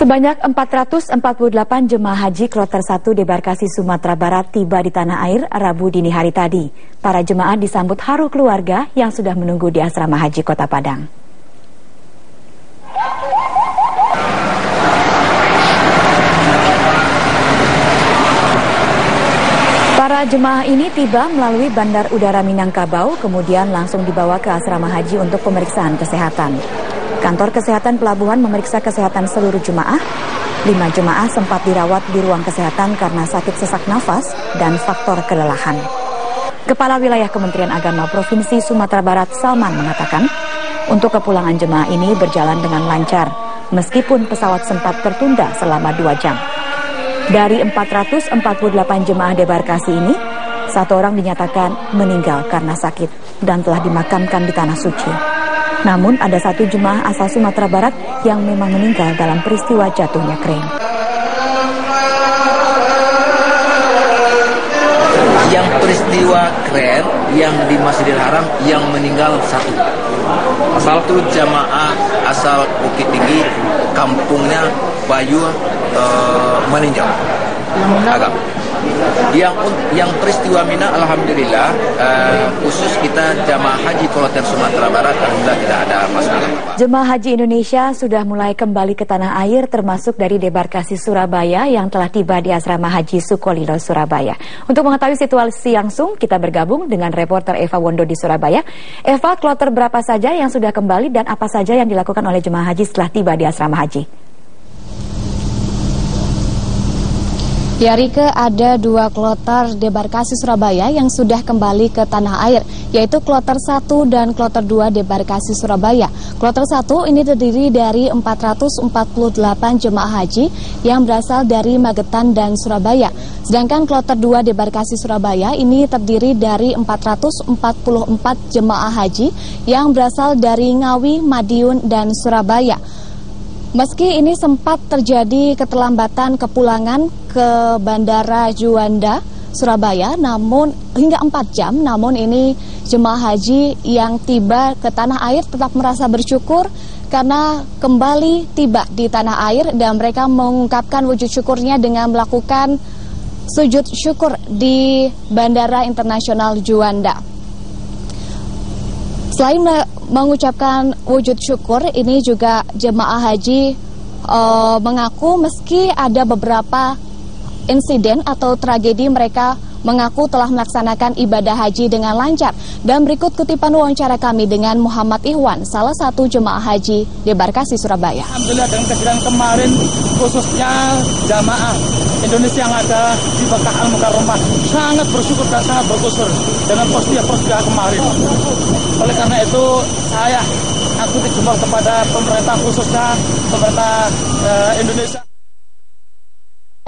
Sebanyak 448 jemaah haji kloter 1 debarkasi Sumatera Barat tiba di tanah air Rabu dini hari tadi. Para jemaah disambut haru keluarga yang sudah menunggu di asrama haji Kota Padang. Para jemaah ini tiba melalui Bandar Udara Minangkabau, kemudian langsung dibawa ke asrama haji untuk pemeriksaan kesehatan. Kantor Kesehatan Pelabuhan memeriksa kesehatan seluruh jemaah. Lima jemaah sempat dirawat di ruang kesehatan karena sakit sesak nafas dan faktor kelelahan. Kepala Wilayah Kementerian Agama Provinsi Sumatera Barat Salman mengatakan, untuk kepulangan jemaah ini berjalan dengan lancar, meskipun pesawat sempat tertunda selama dua jam. Dari 448 jemaah debarkasi ini, satu orang dinyatakan meninggal karena sakit dan telah dimakamkan di Tanah Suci. Namun ada satu jemaah asal Sumatera Barat yang memang meninggal dalam peristiwa jatuhnya kren. Yang peristiwa kren yang di Masjidil Haram yang meninggal satu. Asal itu jamaah asal Bukit Tinggi, kampungnya Bayu e, meninjau. Agak. Yang yang peristiwa Mina alhamdulillah uh, khusus kita jamaah haji kloter Sumatera Barat alhamdulillah tidak ada masalah. Jemaah haji Indonesia sudah mulai kembali ke tanah air termasuk dari debarkasi Surabaya yang telah tiba di asrama haji Sukolilo Surabaya. Untuk mengetahui situasi langsung kita bergabung dengan reporter Eva Wondo di Surabaya. Eva, kloter berapa saja yang sudah kembali dan apa saja yang dilakukan oleh jemaah haji setelah tiba di asrama haji? Ya Rike, ada dua kloter debarkasi Surabaya yang sudah kembali ke tanah air, yaitu kloter 1 dan kloter 2 debarkasi Surabaya. Kloter 1 ini terdiri dari 448 jemaah haji yang berasal dari Magetan dan Surabaya. Sedangkan kloter 2 debarkasi Surabaya ini terdiri dari 444 jemaah haji yang berasal dari Ngawi, Madiun, dan Surabaya. Meski ini sempat terjadi keterlambatan kepulangan ke Bandara Juanda, Surabaya, namun hingga 4 jam, namun ini jemaah haji yang tiba ke tanah air tetap merasa bersyukur karena kembali tiba di tanah air dan mereka mengungkapkan wujud syukurnya dengan melakukan sujud syukur di Bandara Internasional Juanda. Selain mengucapkan wujud syukur, ini juga jemaah haji uh, mengaku meski ada beberapa insiden atau tragedi mereka mengaku telah melaksanakan ibadah haji dengan lancar. Dan berikut kutipan wawancara kami dengan Muhammad Ikhwan, salah satu jemaah haji di Barkasi, Surabaya. Alhamdulillah dengan kejadian kemarin, khususnya jamaah Indonesia yang ada di Mekah Al Mukarramah sangat bersyukur dan sangat bersyukur dengan postia-postia kemarin. Oleh karena itu, saya aku dijemput kepada pemerintah khususnya pemerintah uh, Indonesia.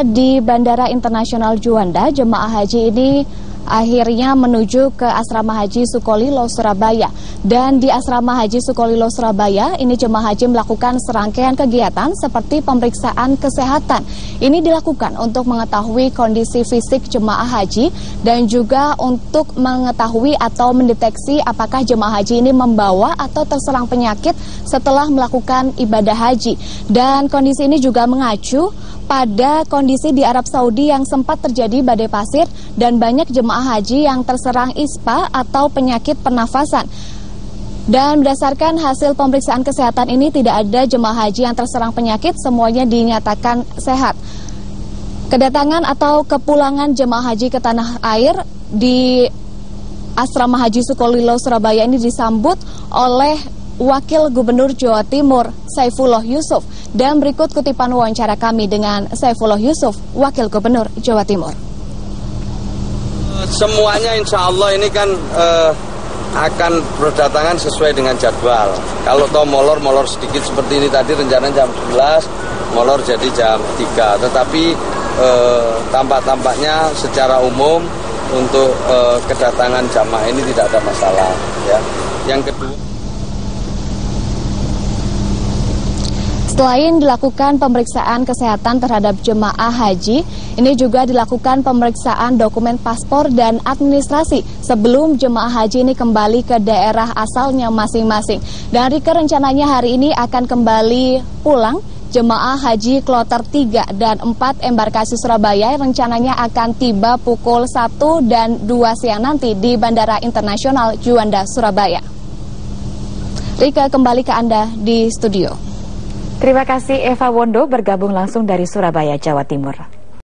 Di Bandara Internasional Juanda, jemaah haji ini akhirnya menuju ke asrama haji Sukolilo Surabaya. Dan di asrama haji Sukolilo Surabaya, ini jemaah haji melakukan serangkaian kegiatan seperti pemeriksaan kesehatan. Ini dilakukan untuk mengetahui kondisi fisik jemaah haji dan juga untuk mengetahui atau mendeteksi apakah jemaah haji ini membawa atau terserang penyakit setelah melakukan ibadah haji. Dan kondisi ini juga mengacu pada kondisi di Arab Saudi yang sempat terjadi badai pasir dan banyak jemaah haji yang terserang ispa atau penyakit pernafasan. Dan berdasarkan hasil pemeriksaan kesehatan ini tidak ada jemaah haji yang terserang penyakit, semuanya dinyatakan sehat. Kedatangan atau kepulangan jemaah haji ke tanah air di Asrama Haji Sukolilo Surabaya ini disambut oleh Wakil Gubernur Jawa Timur Saifullah Yusuf dan berikut kutipan wawancara kami dengan Saifullah Yusuf, Wakil Gubernur Jawa Timur. Semuanya insya Allah ini kan uh, akan berdatangan sesuai dengan jadwal. Kalau toh molor, molor sedikit seperti ini tadi rencana jam 11, molor jadi jam 3. Tetapi uh, tampak-tampaknya secara umum untuk uh, kedatangan jamaah ini tidak ada masalah. Ya. Yang kedua. Selain dilakukan pemeriksaan kesehatan terhadap jemaah haji, ini juga dilakukan pemeriksaan dokumen paspor dan administrasi sebelum jemaah haji ini kembali ke daerah asalnya masing-masing. Dan Rika rencananya hari ini akan kembali pulang jemaah haji kloter 3 dan 4 embarkasi Surabaya rencananya akan tiba pukul 1 dan 2 siang nanti di Bandara Internasional Juanda, Surabaya. Rika kembali ke Anda di studio. Terima kasih Eva Wondo bergabung langsung dari Surabaya, Jawa Timur.